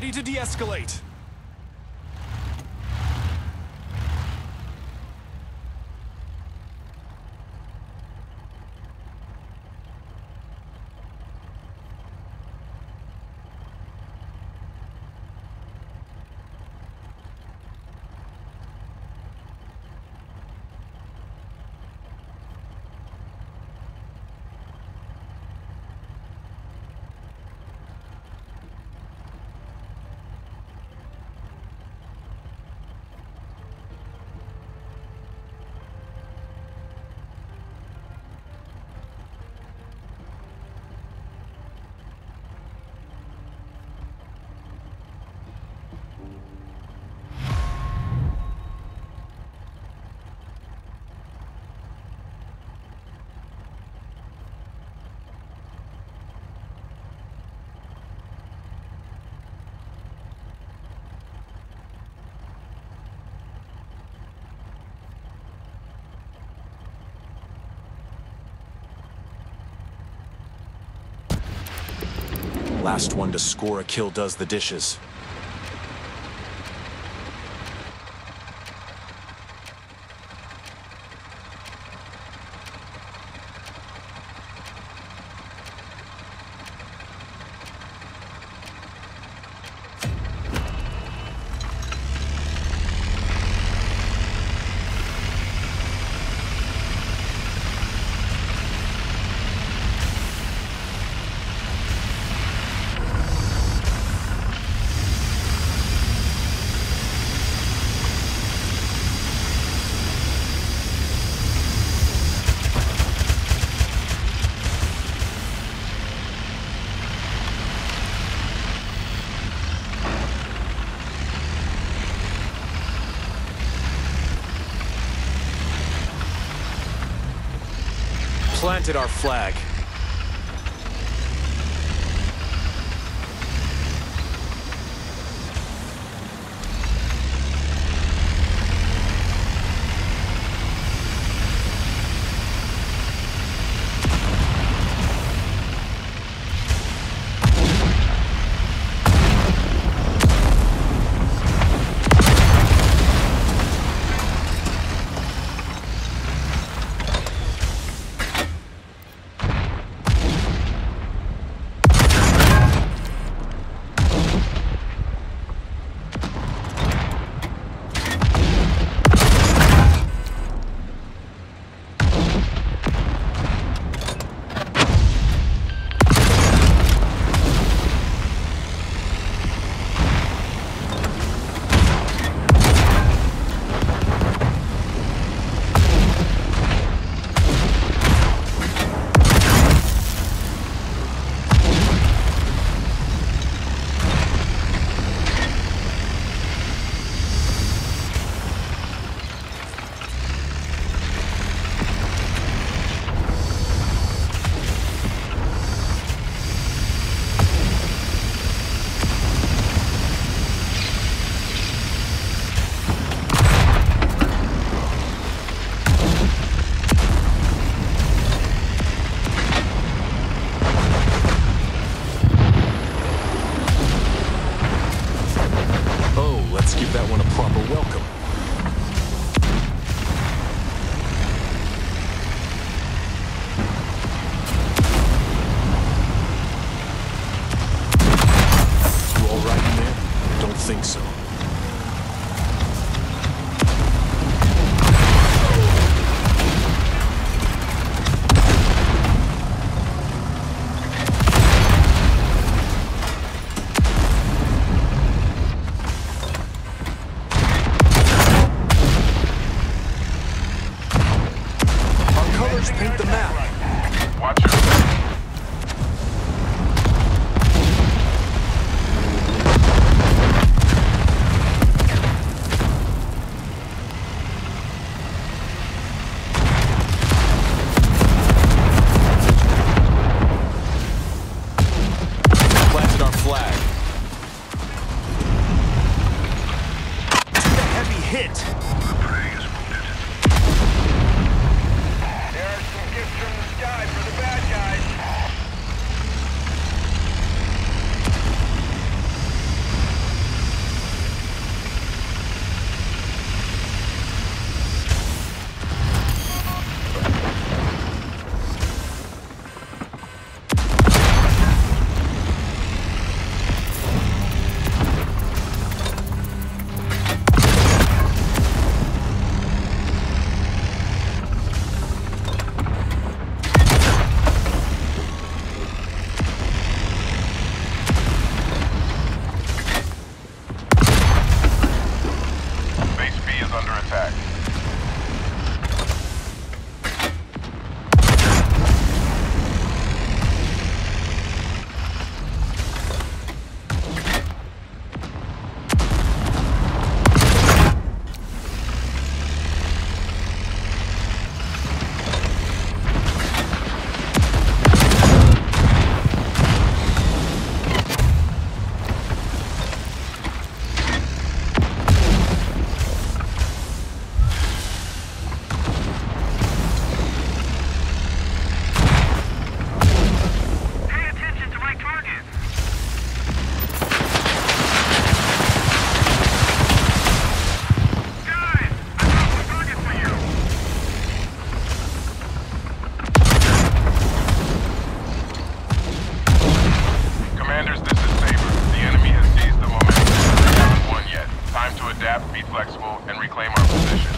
ready to de-escalate. Last one to score a kill does the dishes. planted our flag. think so. be flexible and reclaim our position.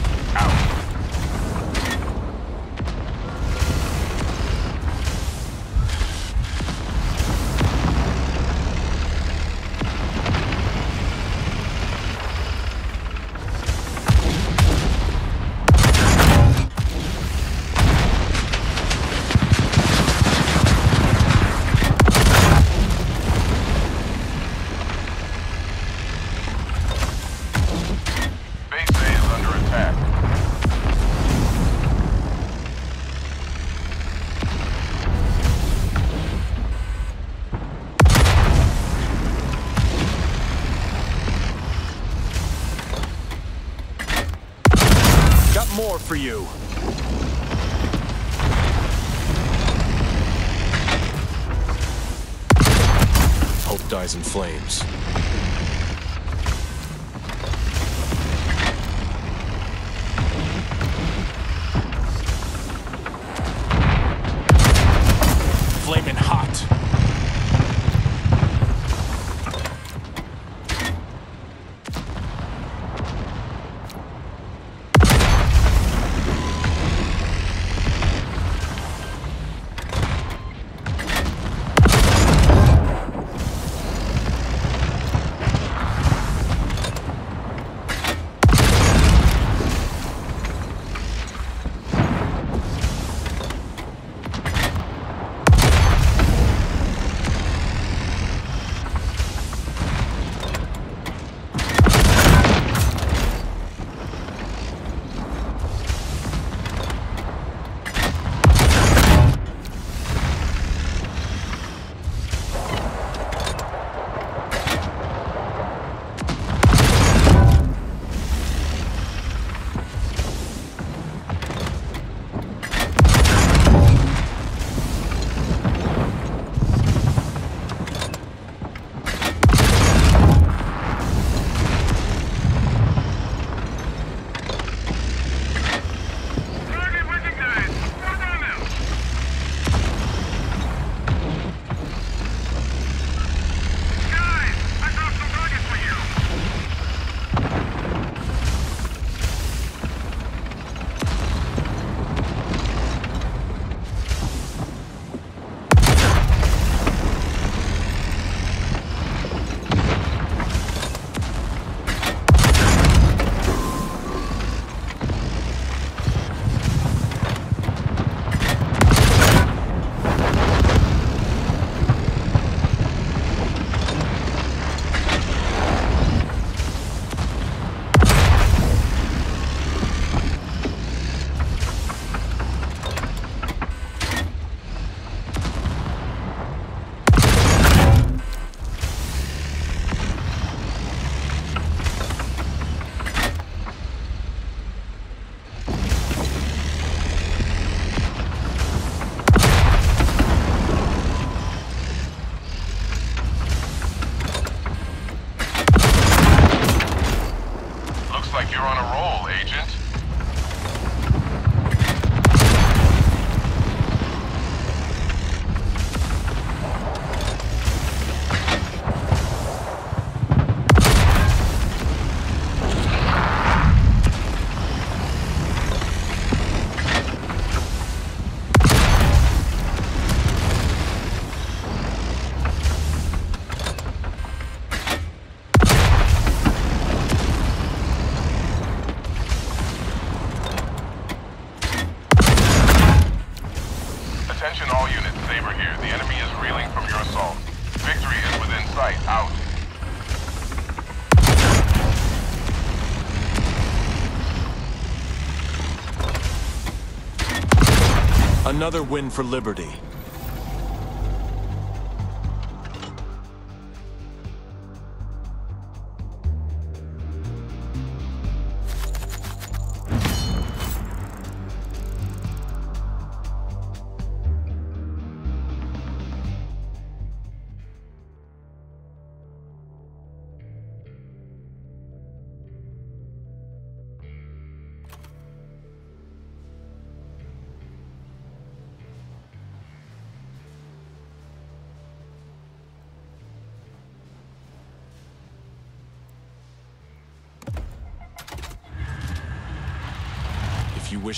another win for Liberty.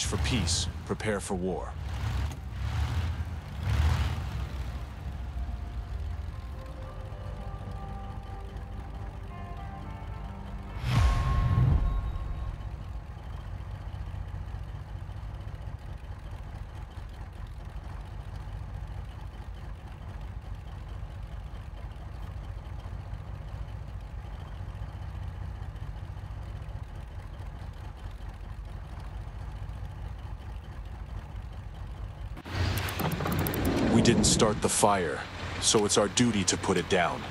for peace, prepare for war. didn't start the fire, so it's our duty to put it down.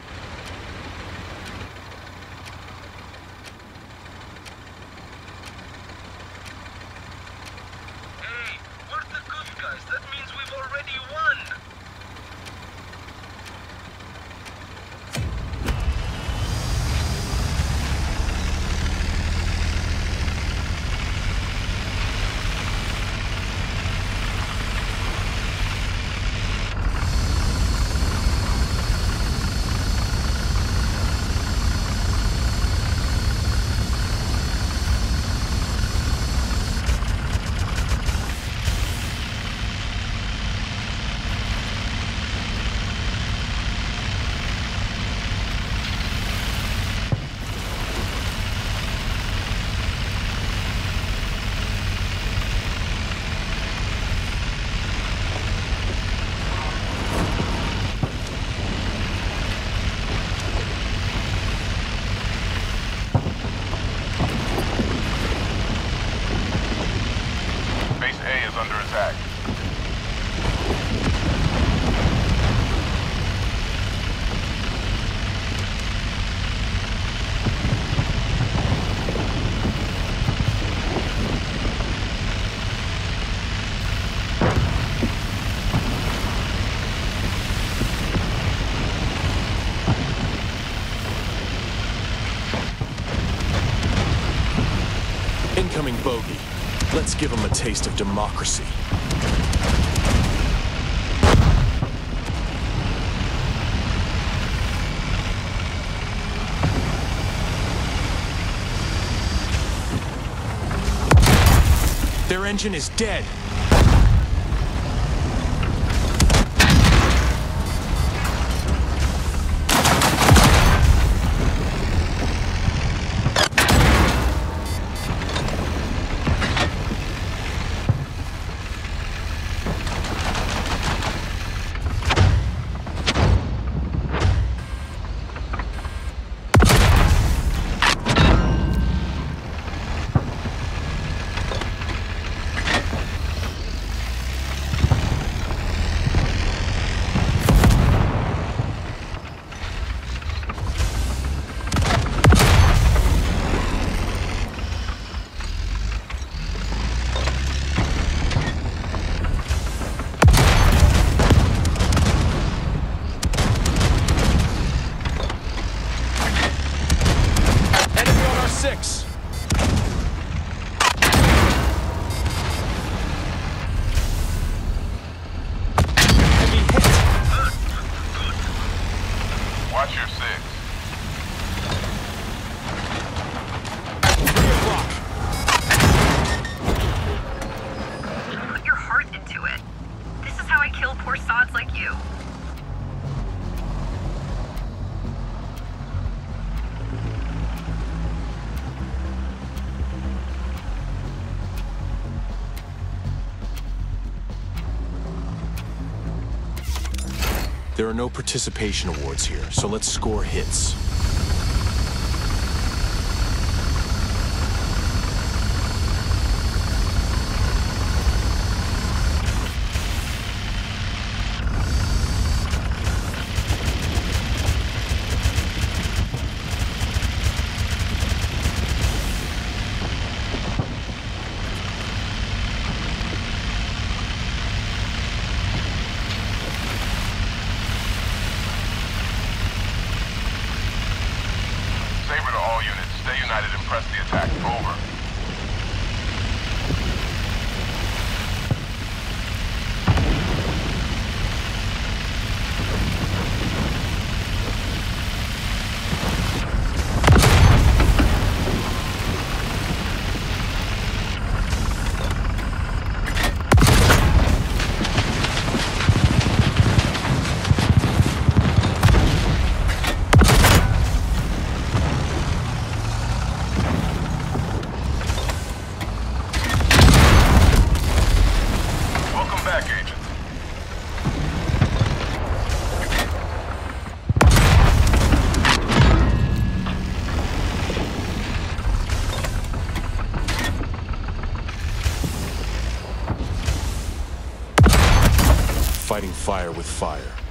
Incoming bogey. Let's give him a taste of democracy. Their engine is dead. There are no participation awards here, so let's score hits. Fighting fire with fire.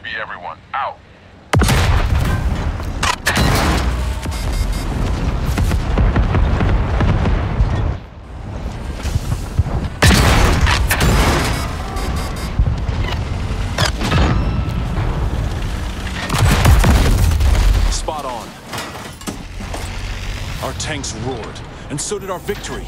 RTB everyone. Out. Spot on. Our tanks roared, and so did our victory.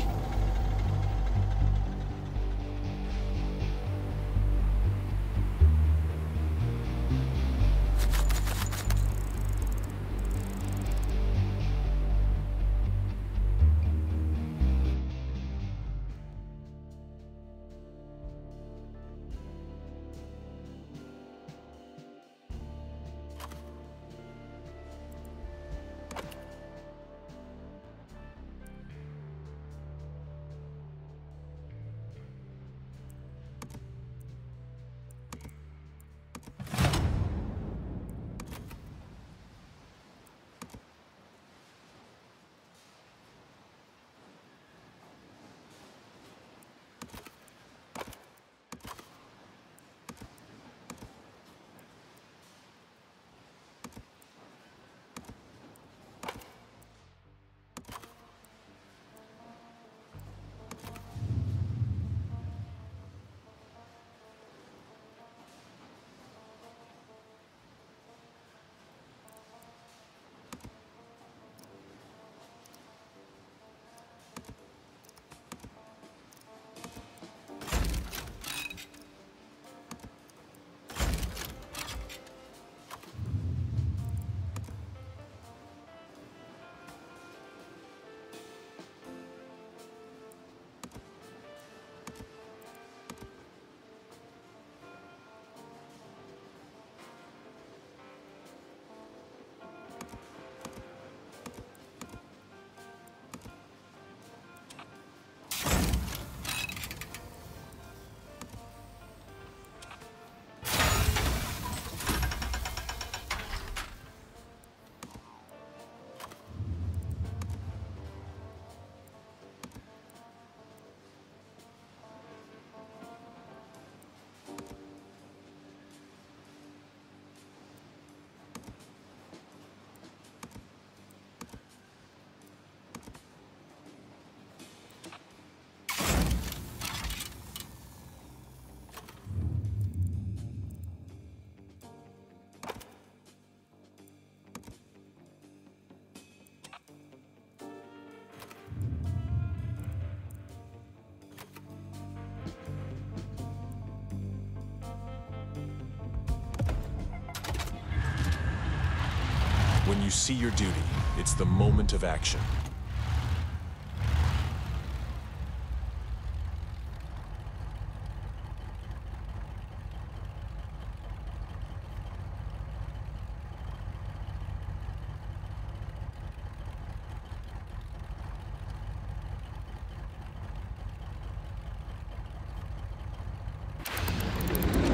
When you see your duty, it's the moment of action.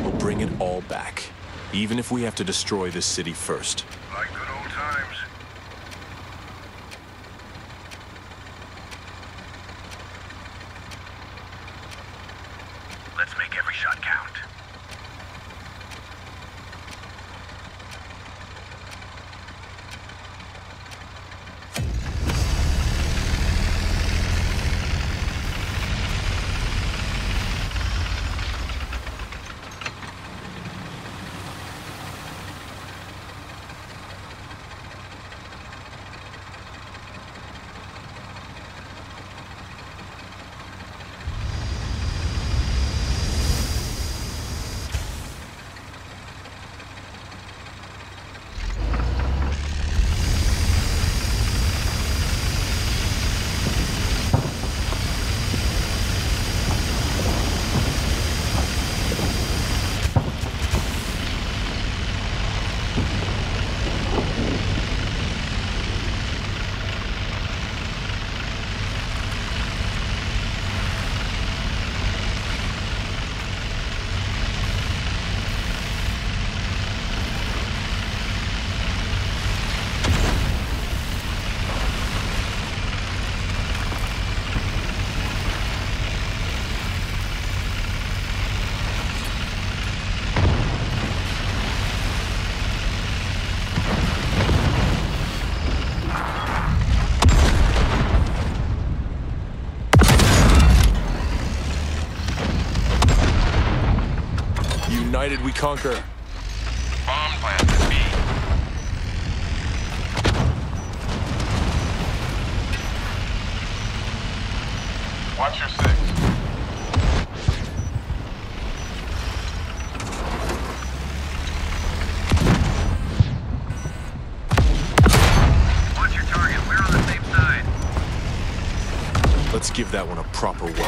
We'll bring it all back, even if we have to destroy this city first. Conquer. Bomb planted. B. Watch your six. Watch your target. We're on the safe side. Let's give that one a proper welcome.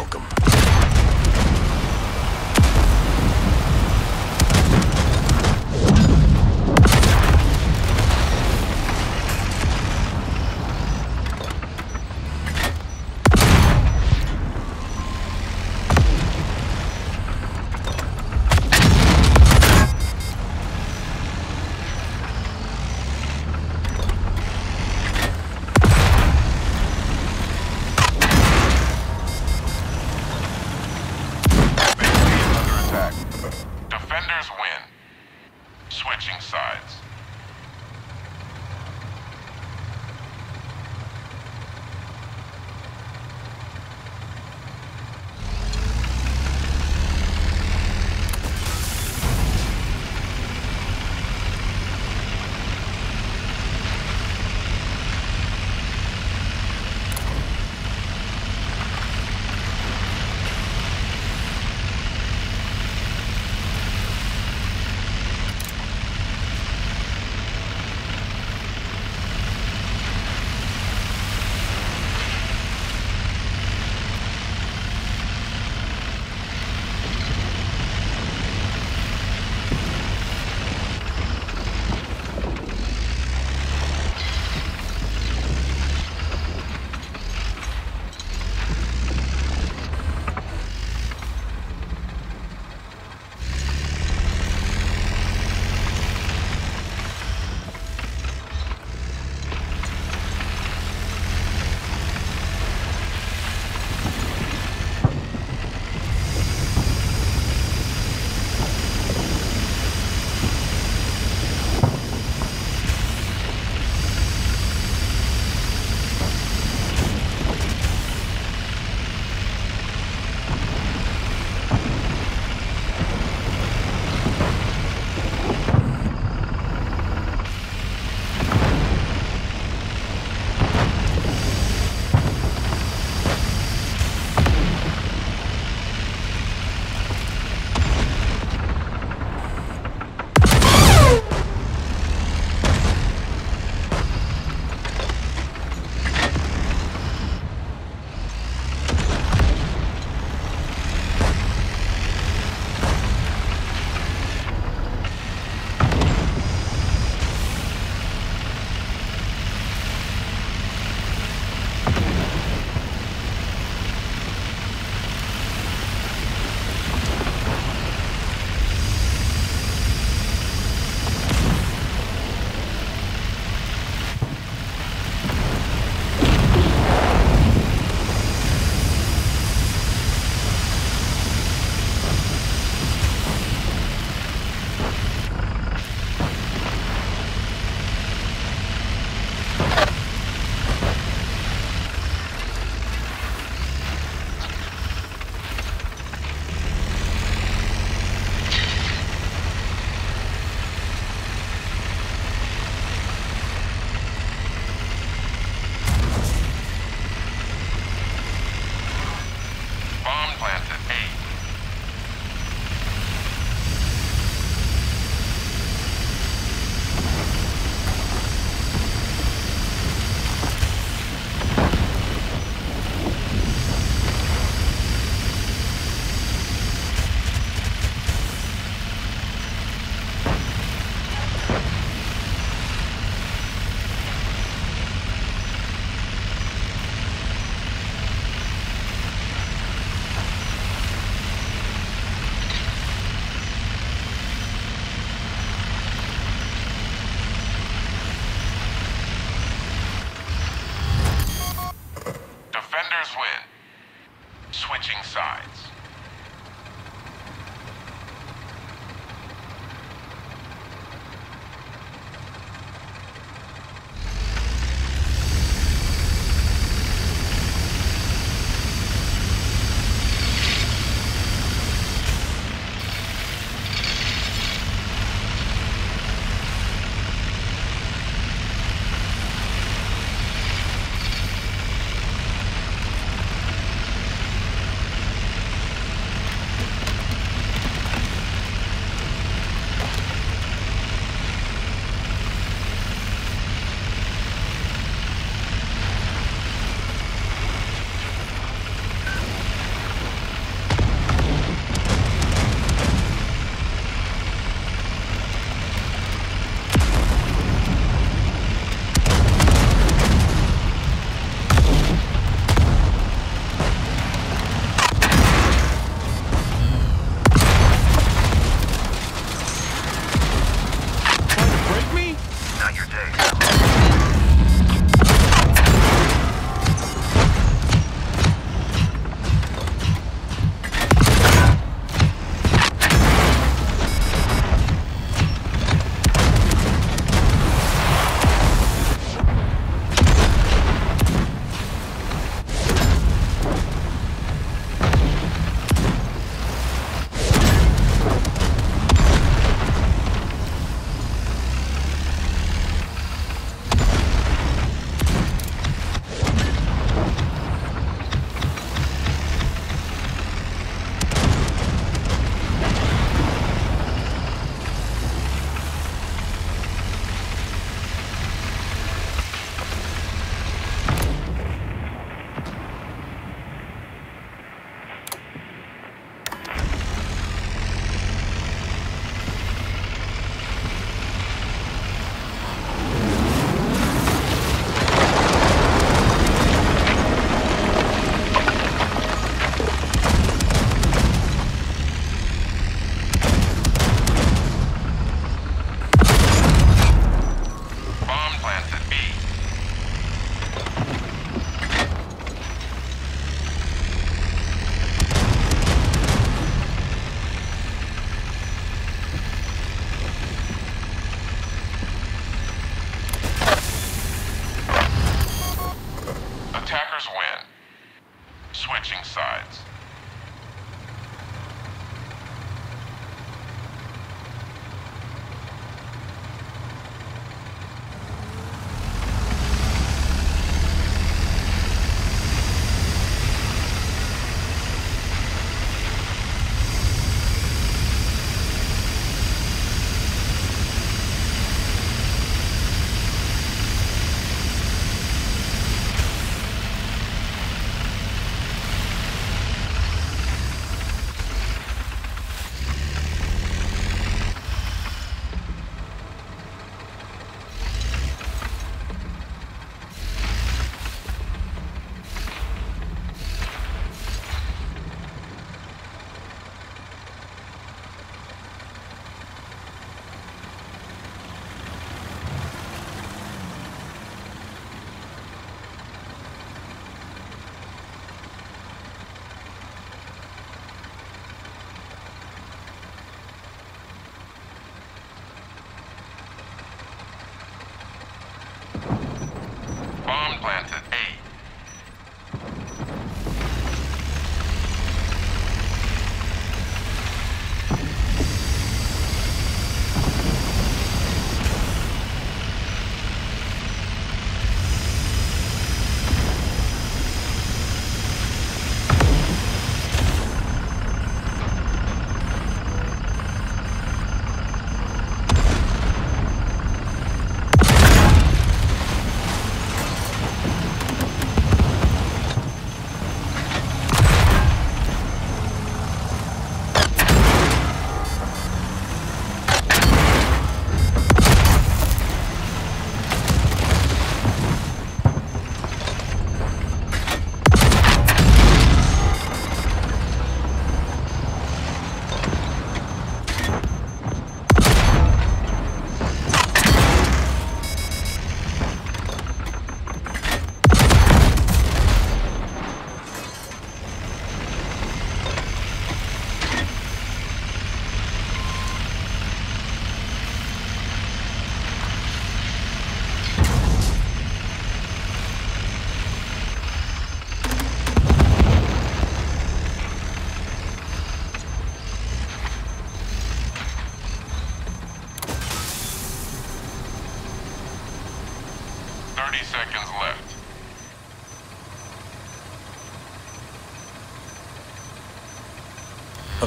Win. Switching sides.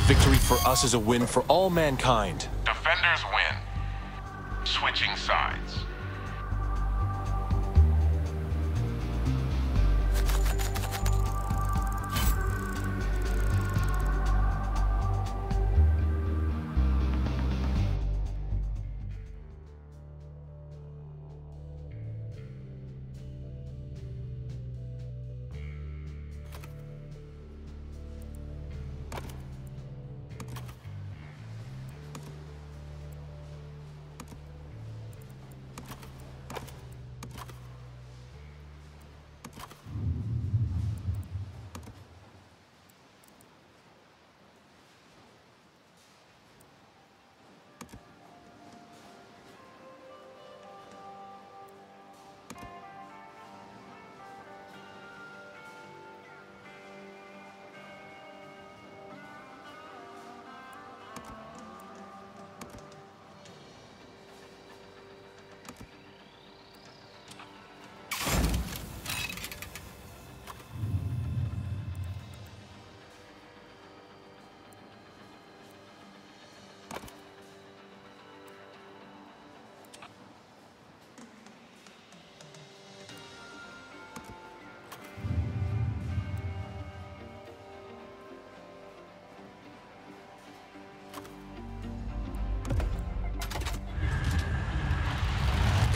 Victory for us is a win for all mankind. Defenders win. Switching sides.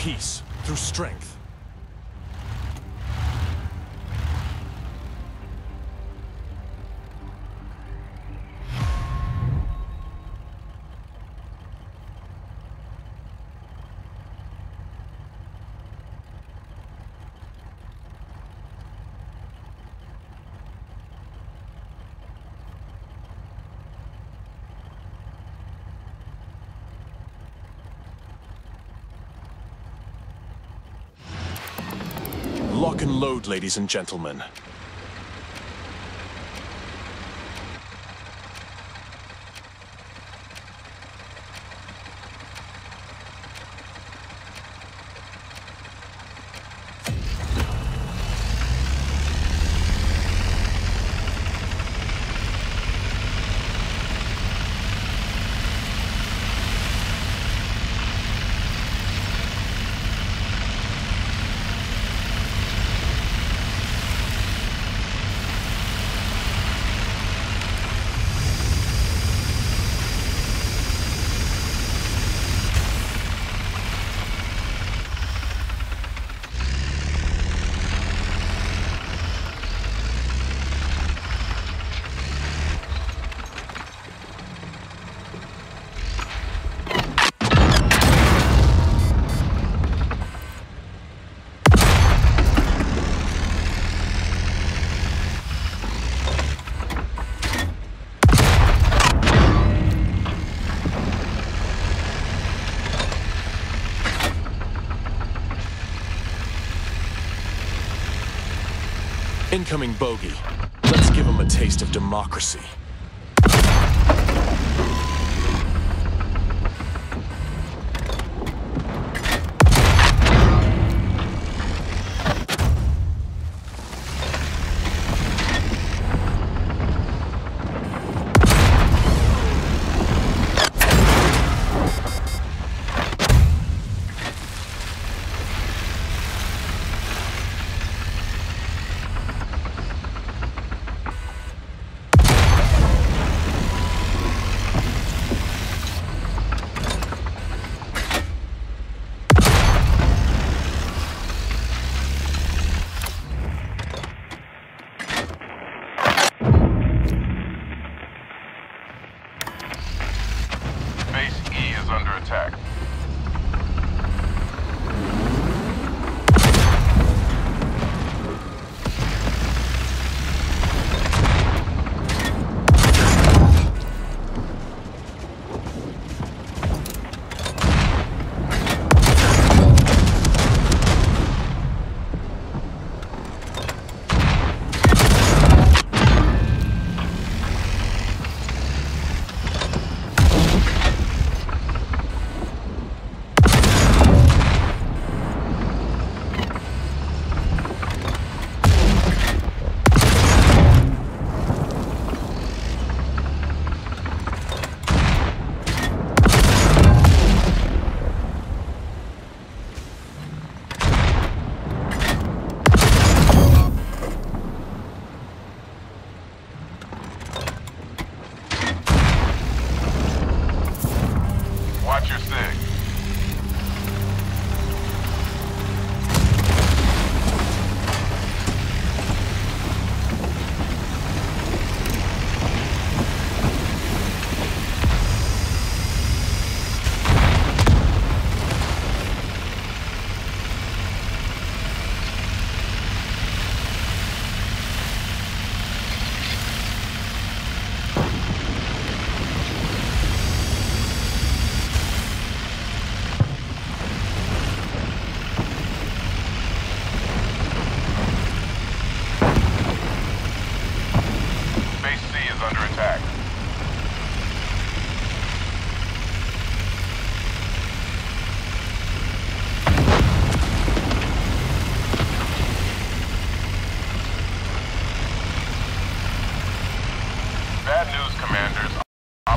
Peace through strength. Load, ladies and gentlemen. Incoming bogey. Let's give him a taste of democracy.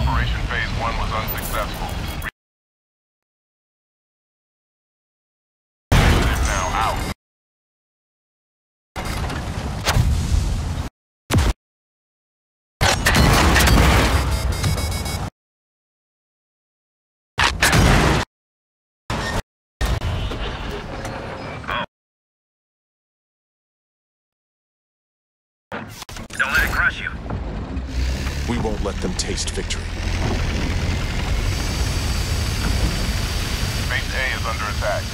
Operation Phase 1 was unsuccessful. Don't let it crush you. We won't let them taste victory. Base A is under attack.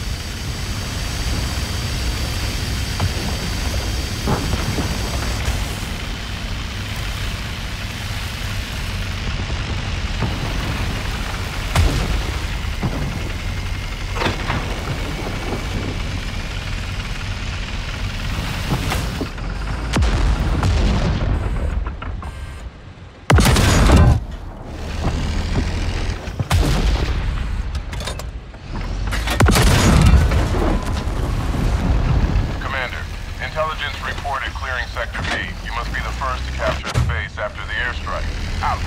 Commander, intelligence reported clearing Sector B. You must be the first to capture the base after the airstrike. Out.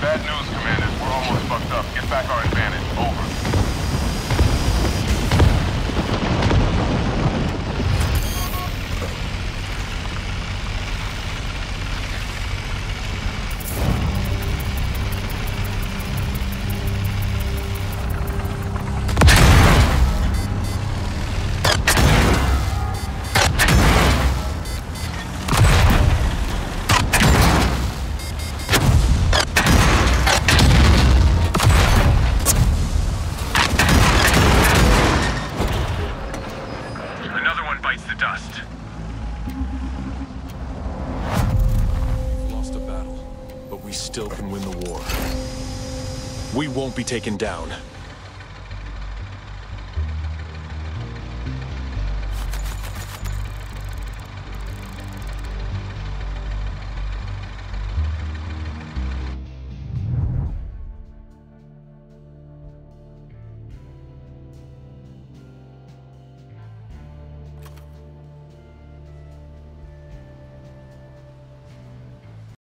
Bad news, Commanders. We're almost fucked up. Get back our advantage. Over. Won't be taken down.